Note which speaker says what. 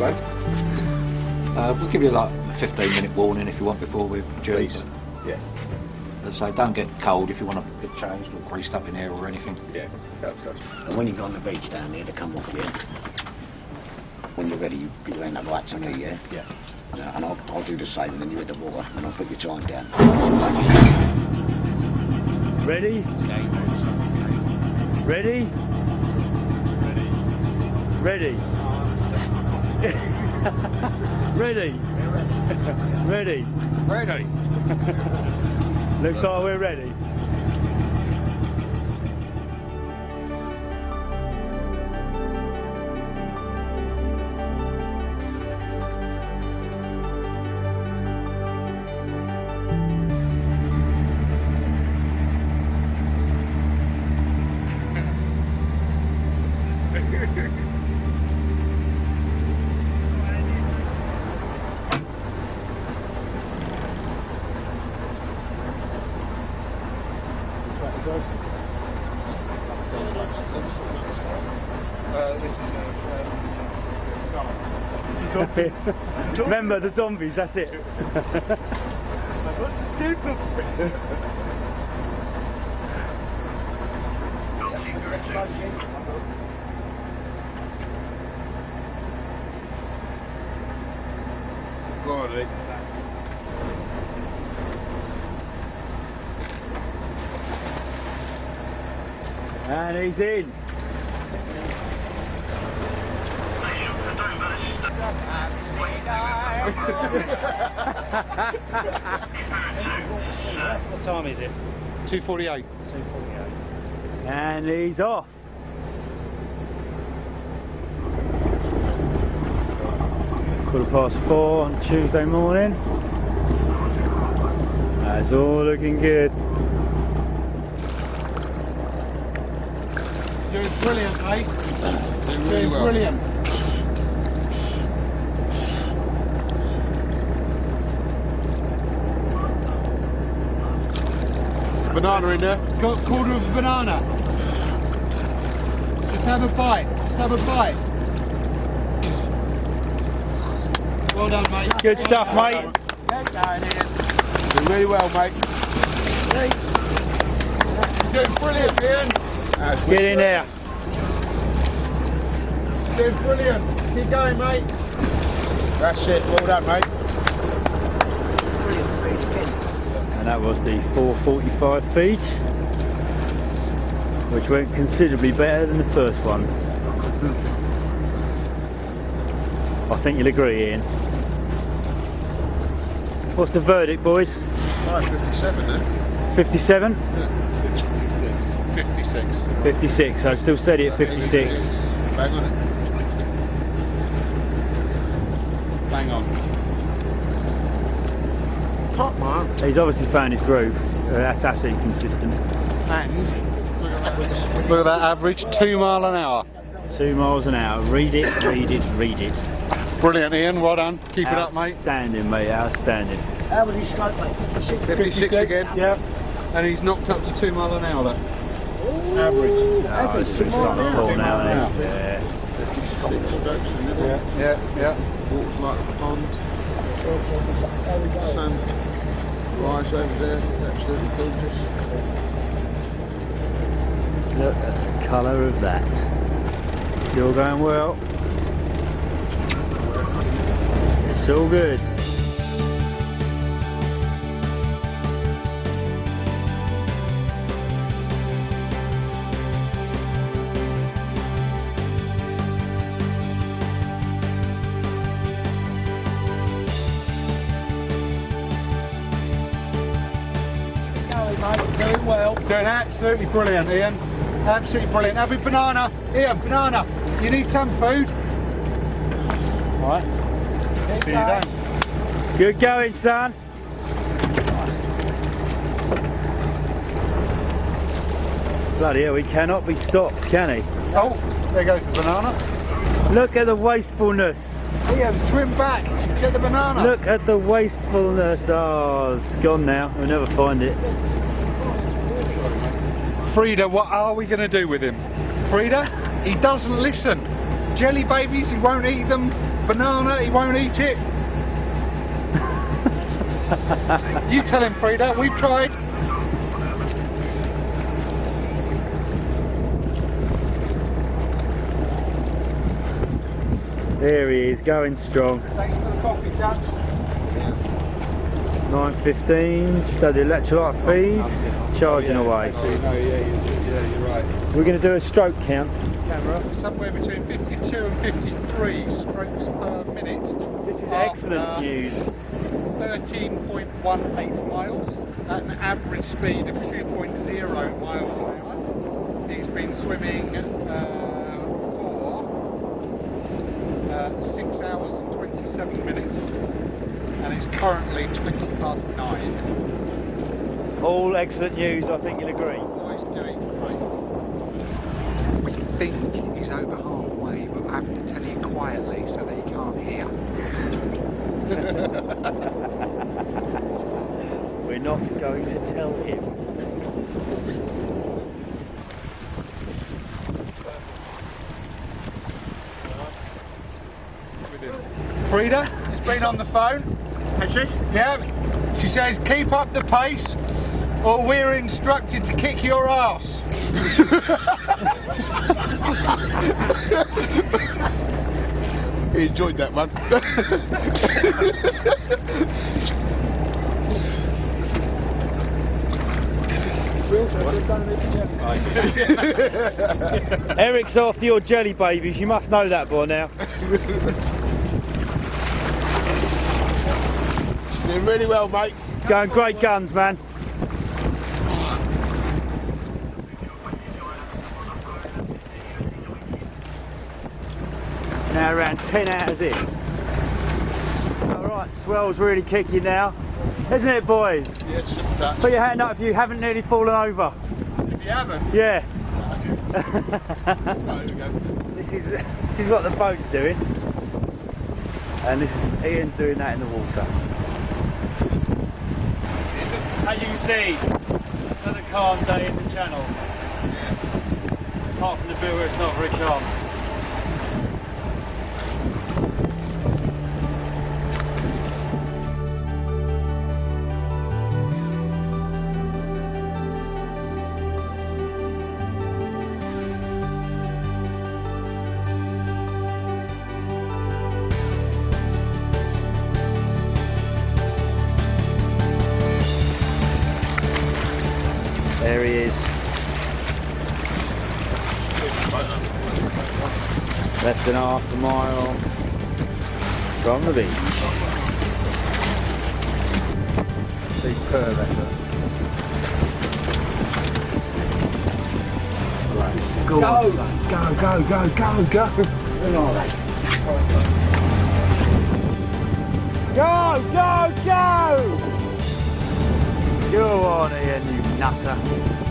Speaker 1: Dave?
Speaker 2: Uh, we'll give you like a 15 minute warning if you want before we're due.
Speaker 1: Please. Yeah.
Speaker 2: As I say, don't get cold if you want to get changed or greased up in here or anything.
Speaker 1: Yeah. That's, that's
Speaker 3: And when you go on the beach down there to come off, here, When you're ready, you, you end up lights on me, yeah?
Speaker 1: yeah.
Speaker 3: Yeah, and I'll, I'll do the same, and then you hit the water, and I'll put your time down.
Speaker 4: Ready? Ready? Ready? Ready? Ready?
Speaker 1: Ready. Ready.
Speaker 4: Looks like we're ready. Remember the zombies, that's it.
Speaker 1: Go on, Lee.
Speaker 4: And he's in. What time is it?
Speaker 1: 248.
Speaker 4: 2.48. And he's off. Quarter past four on Tuesday morning. That's all looking good.
Speaker 1: Doing brilliant, mate. Doing really
Speaker 4: Doing
Speaker 1: well.
Speaker 4: brilliant.
Speaker 1: Banana in there.
Speaker 4: Got a quarter of a banana. Just have a bite. Just have a bite. Well done, mate. Good stuff, mate.
Speaker 1: Doing really well, mate. You're doing brilliant, Ian. That's
Speaker 4: Get in there.
Speaker 1: Doing brilliant.
Speaker 4: Keep going, mate.
Speaker 1: That's it. Well done, mate.
Speaker 4: And that was the 445 feet, which went considerably better than the first one. I think you'll agree, Ian. What's the verdict, boys?
Speaker 1: Nice, 57 eh? then.
Speaker 4: 57?
Speaker 1: 56.
Speaker 4: 56. I still steady at 56.
Speaker 1: Bang on it. Bang on. Top man.
Speaker 4: He's obviously found his groove. Uh, that's absolutely consistent.
Speaker 1: And look at that average, two mile an hour.
Speaker 4: Two miles an hour. Read it, read it, read it.
Speaker 1: Brilliant, Ian. Well done. Keep it up, mate.
Speaker 4: Outstanding, mate. Outstanding.
Speaker 3: How was his stroke, mate?
Speaker 1: 56 again.
Speaker 4: Yep.
Speaker 1: And he's knocked up to two mile an hour. That average.
Speaker 4: Oh, it's it's starting to fall now, isn't? Yeah.
Speaker 1: Six strokes in the middle.
Speaker 2: Yeah, yeah, yeah.
Speaker 1: Walks like a pond. Sun rise over there. Absolutely gorgeous.
Speaker 4: Look at the colour of that. Still going well. It's all good.
Speaker 1: Well. Doing absolutely brilliant, Ian. Absolutely brilliant. Have a banana. Ian, banana. You need some food. Alright. See you then.
Speaker 4: Good going, son. Bloody hell, he cannot be stopped, can he?
Speaker 1: Oh, there goes the banana.
Speaker 4: Look at the wastefulness.
Speaker 1: Ian, swim back. Get the banana.
Speaker 4: Look at the wastefulness. Oh, it's gone now. We'll never find it.
Speaker 1: Frida, what are we going to do with him? Frida, he doesn't listen. Jelly babies, he won't eat them. banana, he won't eat it. You tell him, Frida, we've tried.
Speaker 4: There he is, going strong.
Speaker 1: Thank you for the coffee, chaps.
Speaker 4: 9.15, just had the electrolyte feeds, charging away.
Speaker 1: No, yeah, you're, yeah, you're right.
Speaker 4: We're going to do a stroke count.
Speaker 1: Camera, somewhere between 52 and 53 strokes per minute.
Speaker 4: This is excellent news.
Speaker 1: 13.18 miles at an average speed of 2.0 miles an hour. He's been swimming uh, for uh, 6 hours and 27 minutes and it's currently 20 past 9.
Speaker 4: All excellent news, I think you'll agree.
Speaker 1: Oh, he's doing great.
Speaker 2: We think he's over halfway, but we're having to tell you quietly so that he can't hear.
Speaker 4: We're not going to tell him.
Speaker 1: Frida has been on the phone.
Speaker 3: Has she?
Speaker 1: Yeah. She says, keep up the pace or we're instructed to kick your ass.
Speaker 3: he enjoyed that one.
Speaker 4: Eric's after your jelly babies, you must know that by now.
Speaker 3: Doing really well, mate.
Speaker 4: Going great guns, man. Now around 10 hours in. Alright, swell's really kicking now. Isn't it, boys?
Speaker 3: Yeah, it's just that.
Speaker 4: Put your hand up if you haven't nearly fallen over.
Speaker 1: If you haven't,
Speaker 4: Yeah.
Speaker 3: There we go.
Speaker 4: this is this is what the boat's doing. And this is Ian's doing that in the water. As you can see, another calm day in the channel. Apart from the bit where it's not very calm. He is. Less than half a mile from the beach. Superb effort. Go, go, go, go, go, go, go. Go, go, go! Go on, Ian, you nutter.